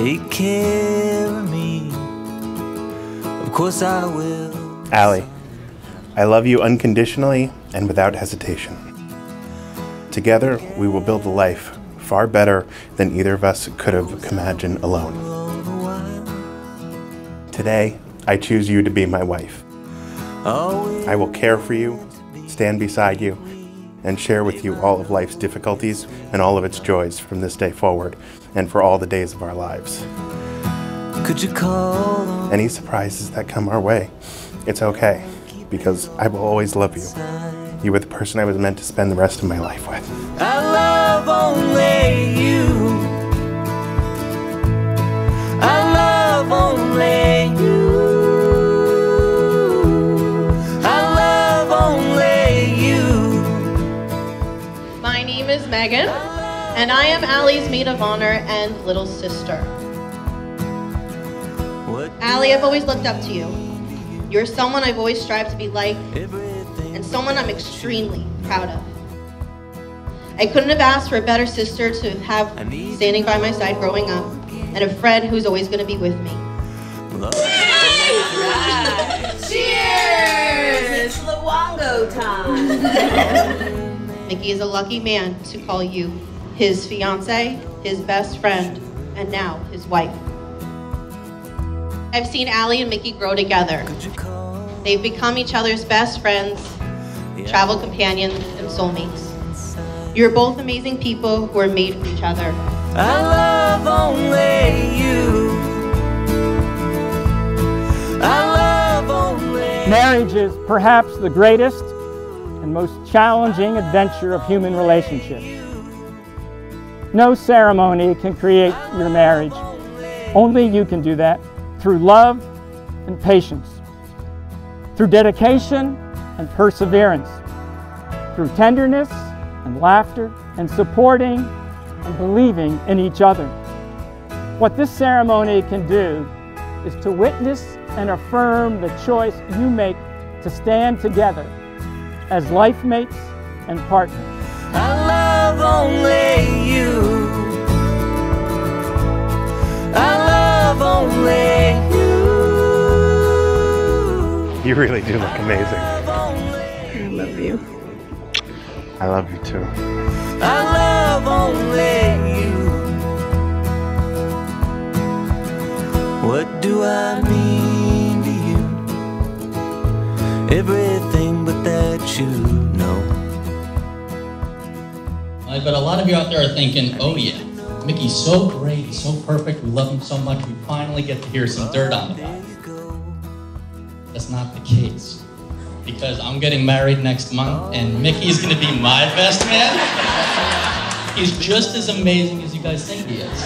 take care of me. Of course I will. Alli, I love you unconditionally and without hesitation. Together, we will build a life far better than either of us could have imagined alone. Today, I choose you to be my wife. I will care for you, stand beside you, and share with you all of life's difficulties and all of its joys from this day forward and for all the days of our lives. Could you call Any surprises that come our way, it's okay, because I will always love you. You were the person I was meant to spend the rest of my life with. Megan, and I am Alli's maid of honor and little sister. Alli, I've always looked up to you. You're someone I've always strived to be like, and someone I'm extremely proud of. I couldn't have asked for a better sister to have standing by my side growing up, and a friend who's always going to be with me. Mickey is a lucky man to call you his fiance, his best friend, and now his wife. I've seen Alli and Mickey grow together. could you call? They've become each other's best friends, travel companions, and soulmates. You're both amazing people who are made for each other. I love only you. I love only Marriage is perhaps the greatest and most challenging adventure of human relationships. No ceremony can create your marriage. Only you can do that through love and patience, through dedication and perseverance, through tenderness and laughter and supporting and believing in each other. What this ceremony can do is to witness and affirm the choice you make to stand together as life mates and partners. I love only you. I love only you. You really do look amazing. I love you. I love you too. I love only you. What do I mean to you? Everything but you know. Uh, but a lot of you out there are thinking, oh yeah, Mickey's so great, he's so perfect, we love him so much, we finally get to hear some dirt on the guy. That's not the case. Because I'm getting married next month and Mickey's gonna be my best man. He's just as amazing as you guys think he is.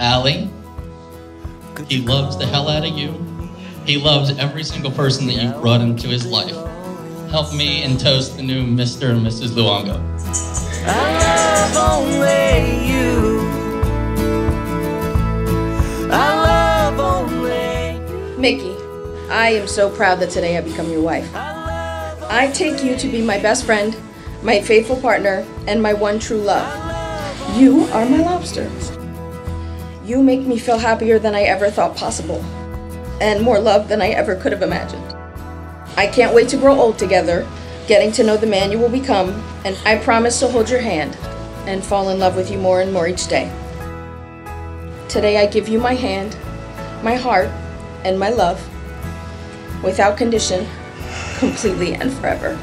Alli, he loves the hell out of you. He loves every single person that you've brought into his life. Help me and toast the new Mr. and Mrs. Luongo. I love only you. I love only you. Mickey, I am so proud that today I become your wife. I take you to be my best friend, my faithful partner, and my one true love. You are my lobster. You make me feel happier than I ever thought possible, and more love than I ever could have imagined. I can't wait to grow old together, getting to know the man you will become, and I promise to hold your hand and fall in love with you more and more each day. Today I give you my hand, my heart, and my love, without condition, completely and forever.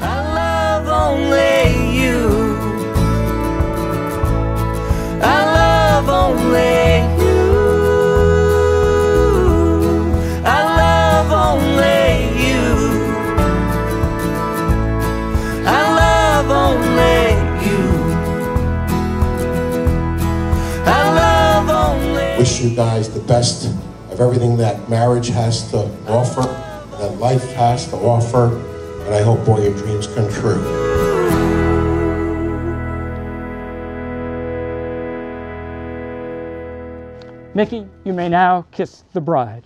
Wish you guys the best of everything that marriage has to offer, that life has to offer, and I hope all your dreams come true. Mickey, you may now kiss the bride.